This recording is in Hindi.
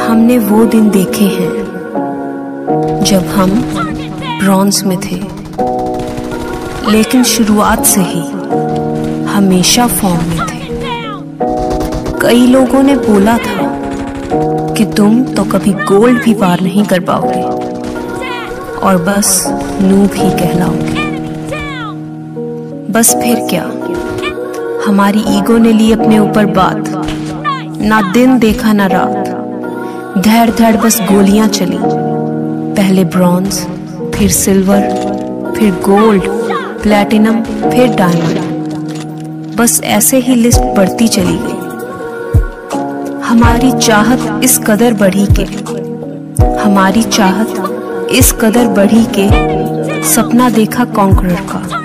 हमने वो दिन देखे हैं जब हम ब्रॉन्स में थे। लेकिन शुरुआत से ही हमेशा फॉर्म में थे। कई लोगों ने बोला था कि तुम तो कभी गोल्ड भी पार नहीं कर पाओगे। और बस नूब भी कहलाओगे। बस फिर क्या? हमारी ईगो ने ली अपने ऊपर बात। ना दिन देखा, ना रात। धैर धैर बस गोलियाँ चली। पहले ब्रॉन्ज, फिर सिल्वर, फिर गोल्ड, प्लैटिनम, फिर डायमंड। बस ऐसे ही लिस्ट बढ़ती चली गई। हमारी चाहत इस कदर बढ़ी के, हमारी चाहत इस कदर बढ़ी के, सपना देखा कॉन्करर का।